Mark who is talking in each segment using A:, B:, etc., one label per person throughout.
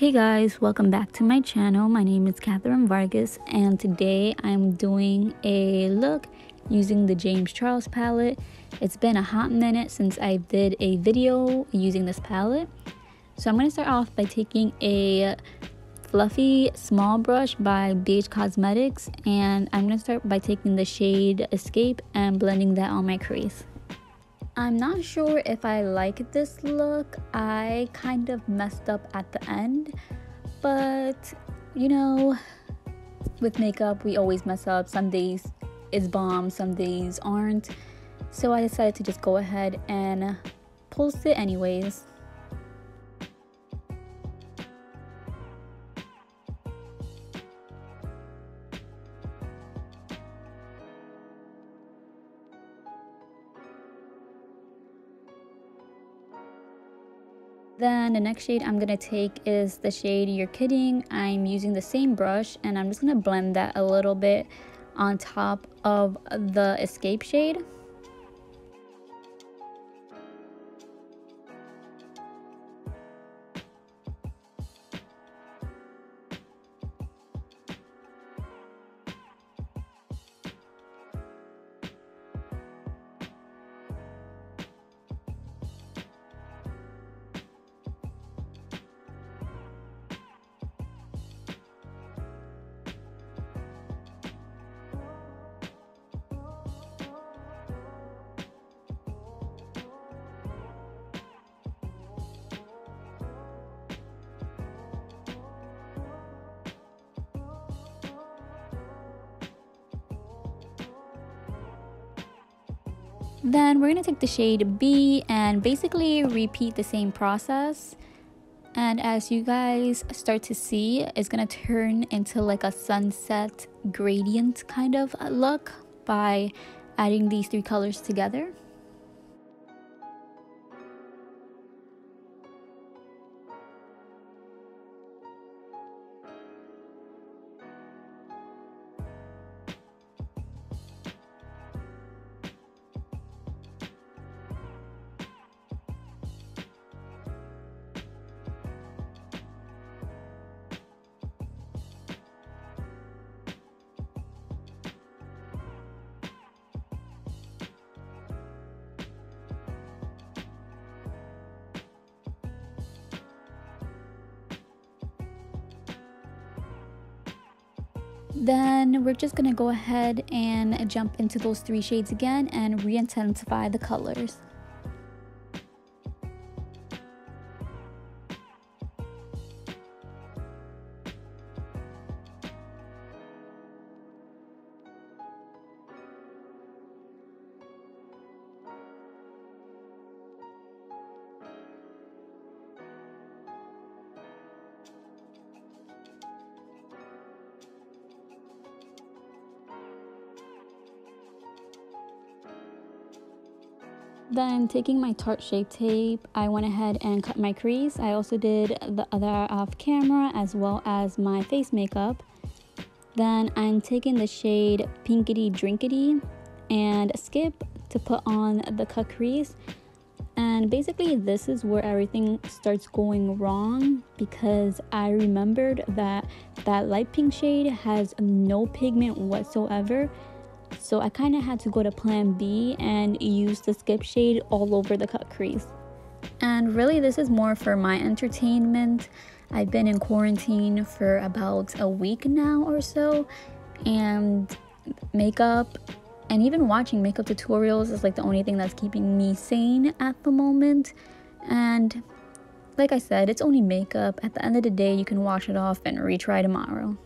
A: Hey guys, welcome back to my channel. My name is Katherine Vargas and today I'm doing a look using the James Charles palette. It's been a hot minute since I did a video using this palette. So I'm going to start off by taking a fluffy small brush by BH Cosmetics and I'm going to start by taking the shade Escape and blending that on my crease. I'm not sure if I like this look. I kind of messed up at the end, but you know, with makeup, we always mess up. Some days it's bomb, some days aren't. So I decided to just go ahead and post it anyways. Then the next shade I'm going to take is the shade You're Kidding. I'm using the same brush and I'm just going to blend that a little bit on top of the Escape shade. Then we're going to take the shade B and basically repeat the same process. And as you guys start to see, it's going to turn into like a sunset gradient kind of look by adding these three colors together. Then we're just gonna go ahead and jump into those three shades again and re-intensify the colors. Then taking my Tarte Shape Tape, I went ahead and cut my crease. I also did the other off camera as well as my face makeup. Then I'm taking the shade Pinkity Drinkity and Skip to put on the cut crease. And basically this is where everything starts going wrong because I remembered that that light pink shade has no pigment whatsoever so I kind of had to go to plan B and use the skip shade all over the cut crease. And really this is more for my entertainment. I've been in quarantine for about a week now or so and makeup and even watching makeup tutorials is like the only thing that's keeping me sane at the moment. And like I said, it's only makeup. At the end of the day, you can wash it off and retry tomorrow.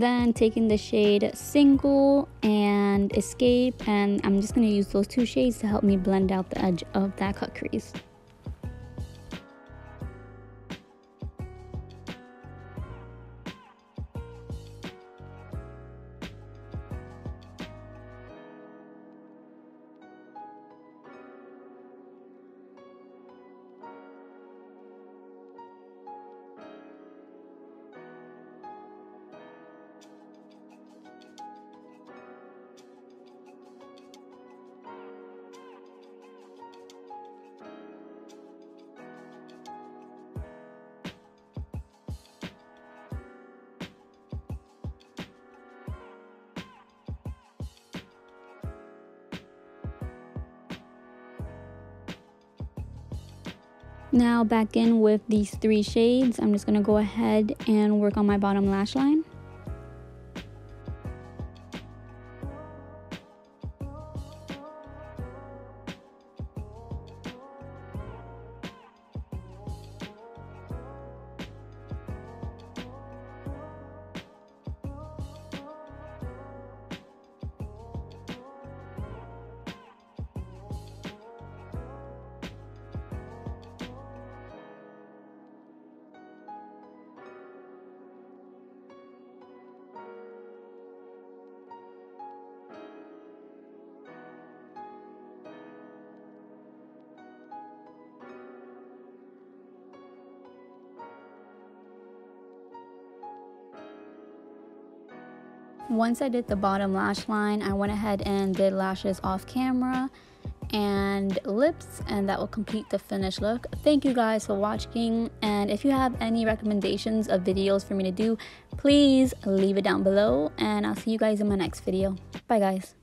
A: Then taking the shade single and escape and I'm just going to use those two shades to help me blend out the edge of that cut crease. Now back in with these three shades, I'm just going to go ahead and work on my bottom lash line. Once I did the bottom lash line, I went ahead and did lashes off camera and lips and that will complete the finished look. Thank you guys for watching and if you have any recommendations of videos for me to do, please leave it down below and I'll see you guys in my next video. Bye guys.